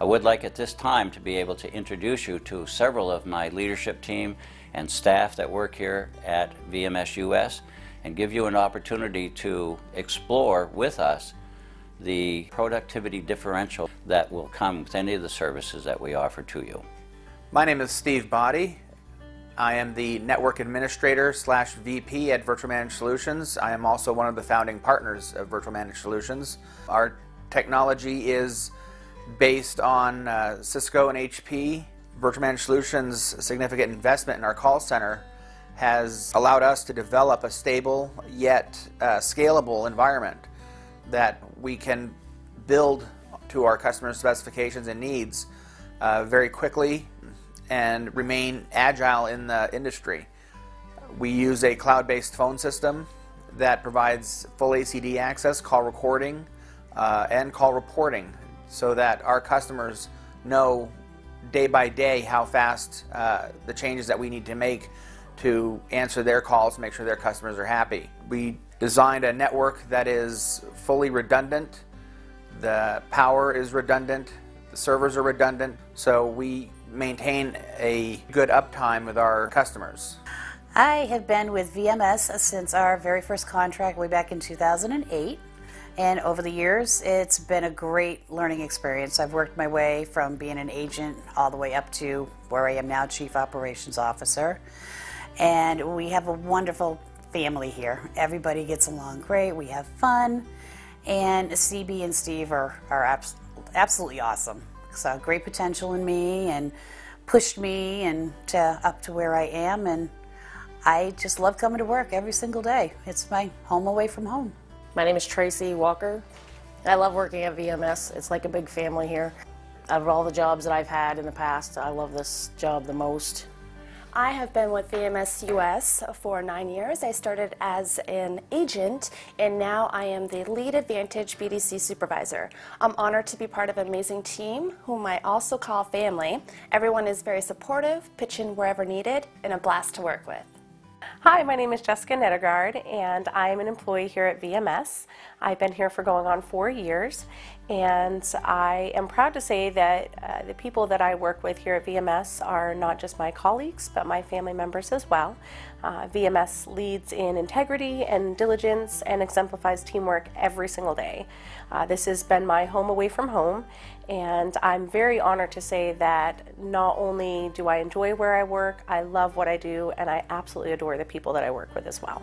I would like at this time to be able to introduce you to several of my leadership team and staff that work here at VMS US and give you an opportunity to explore with us the productivity differential that will come with any of the services that we offer to you. My name is Steve Body. I am the Network Administrator slash VP at Virtual Managed Solutions. I am also one of the founding partners of Virtual Managed Solutions. Our technology is based on uh, Cisco and HP. Virtual Managed Solutions' significant investment in our call center has allowed us to develop a stable yet uh, scalable environment that we can build to our customers' specifications and needs uh, very quickly and remain agile in the industry. We use a cloud-based phone system that provides full ACD access, call recording, uh, and call reporting so that our customers know day by day how fast uh, the changes that we need to make to answer their calls to make sure their customers are happy. We designed a network that is fully redundant. The power is redundant. The servers are redundant. So we maintain a good uptime with our customers. I have been with VMS since our very first contract way back in 2008. And over the years, it's been a great learning experience. I've worked my way from being an agent all the way up to where I am now, Chief Operations Officer. And we have a wonderful family here. Everybody gets along great. We have fun. And CB and Steve are, are abs- absolutely awesome saw great potential in me and pushed me and to, up to where I am. And I just love coming to work every single day. It's my home away from home. My name is Tracy Walker. I love working at VMS. It's like a big family here. Out of all the jobs that I've had in the past, I love this job the most. I have been with VMS US for nine years. I started as an agent and now I am the lead Advantage BDC supervisor. I'm honored to be part of an amazing team whom I also call family. Everyone is very supportive, pitch in wherever needed, and a blast to work with. Hi, my name is Jessica Nettergaard, and I am an employee here at VMS. I've been here for going on four years, and I am proud to say that uh, the people that I work with here at VMS are not just my colleagues, but my family members as well. Uh, VMS leads in integrity and diligence and exemplifies teamwork every single day. Uh, this has been my home away from home, and I'm very honored to say that not only do I enjoy where I work, I love what I do, and I absolutely adore the people that I work with as well.